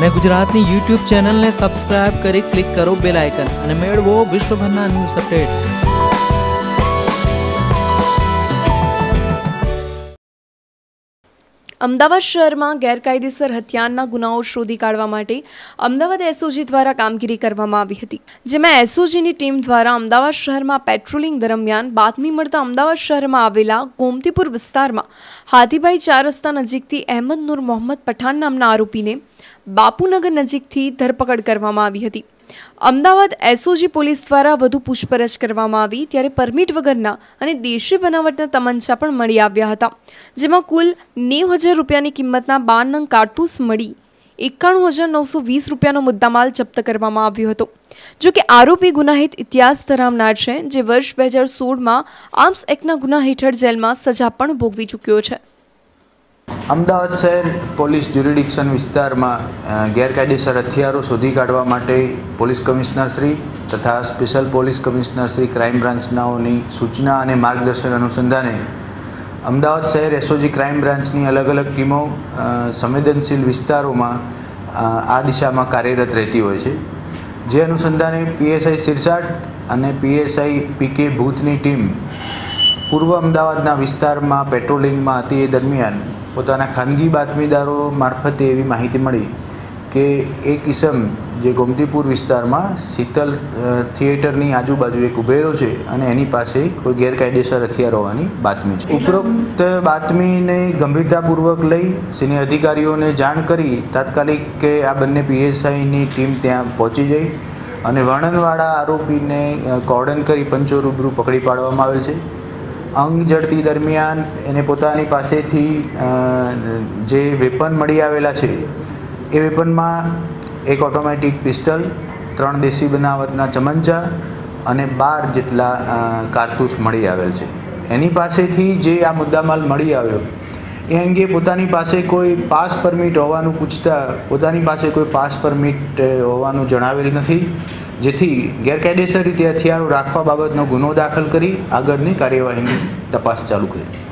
અને ગુજરાતની યુટ્યુબ ચેનલને સબસ્ક્રાઇબ કરી ક્લિક કરો બેલ આઇકન અને મેળવો વિશ્વભરના ન્યૂઝ અપડેટ અમદાવાદ શહેરમાં ગેરકાયદેસર હથિયારના ગુનાઓ શોધી કાઢવા માટે અમદાવાદ એસઓજી દ્વારા કામગીરી કરવામાં આવી હતી, જેમાં એસઓજીની ટીમ દ્વારા અમદાવાદ શહેરમાં પેટ્રોલિંગ દરમિયાન બાતમી મળતા અમદાવાદ શહેરમાં આવેલા ગોમતીપુર વિસ્તારમાં હાથીભાઈ ચાર રસ્તા નજીકથી અહેમદ નૂર મોહમ્મદ પઠાણ નામના આરોપીને બાપુનગર નજીકથી ધરપકડ કરવામાં આવી હતી. અમદાવાદ એસઓજી પોલીસ દ્વારા વધુ પૂછપરછ કરવામાં આવી ત્યારે પરમિટ વગરના અને દેશી બનાવટના તમંચા પણ મળી આવ્યા હતા. જેમાં કુલ નેવ હજાર રૂપિયાની કિંમતના બાર નંગ કારતૂસ મળી એકાણું હજાર નવસો વીસ રૂપિયાનો મુદ્દામાલ જપ્ત કરવામાં આવ્યો હતો. જો કે આરોપી ગુનાહિત ઇતિહાસ ધરાવનાર છે, જે વર્ષ બે હજાર સોળમાં આર્મ્સ એક્ટના ગુના હેઠળ જેલમાં સજા પણ ભોગવી ચૂક્યો છે. અમદાવાદ શહેર પોલીસ જ્યુરિડિક્શન વિસ્તારમાં ગેરકાયદેસર હથિયારો શોધી કાઢવા માટે પોલીસ કમિશનરશ્રી તથા સ્પેશિયલ પોલીસ કમિશનરશ્રી ક્રાઇમ બ્રાન્ચનાઓની સૂચના અને માર્ગદર્શન અનુસંધાને અમદાવાદ શહેર એસઓજી ક્રાઇમ બ્રાન્ચની અલગ અલગ ટીમો સંવેદનશીલ વિસ્તારોમાં આ દિશામાં કાર્યરત રહેતી હોય છે. જે અનુસંધાને પીએસઆઈ સિરસાટ અને પીએસઆઈ પીકે ભૂતની ટીમ પૂર્વ અમદાવાદના વિસ્તારમાં પેટ્રોલિંગમાં હતી. એ દરમિયાન પોતાના ખાનગી બાતમીદારો મારફતે એવી માહિતી મળી કે એક ઇસમ જે ગોમતીપુર વિસ્તારમાં શીતલ થિયેટરની આજુબાજુ એક ઉભેલો છે અને એની પાસે કોઈ ગેરકાયદેસર હથિયાર હોવાની બાતમી છે. ઉપરોક્ત બાતમીને ગંભીરતાપૂર્વક લઈ સિનિયર અધિકારીઓને જાણ કરી તાત્કાલિક કે આ બંને પીએસઆઈની ટીમ ત્યાં પહોંચી જઈ અને વર્ણનવાળા આરોપીને કોર્ડન કરી પંચો રૂબરૂ પકડી પાડવામાં આવેલ છે. અંગ જડતી દરમિયાન એને પોતાની પાસેથી જે વેપન મળી આવેલા છે, એ વેપનમાં એક ઓટોમેટિક પિસ્ટલ ત્રણ દેશી બનાવટના ચમંચા અને બાર જેટલા કારતૂસ મળી આવેલ છે. એની પાસેથી જે આ મુદ્દામાલ મળી આવ્યો, એ અંગે પોતાની પાસે કોઈ પાસ પરમિટ હોવાનું પૂછતા, પોતાની પાસે કોઈ પાસ પરમિટ હોવાનું જણાવેલ નથી. જેથી ગેરકાયદેસર રીતે હથિયારો રાખવા બાબતનો ગુનો દાખલ કરી આગળની કાર્યવાહીની તપાસ ચાલુ કરી.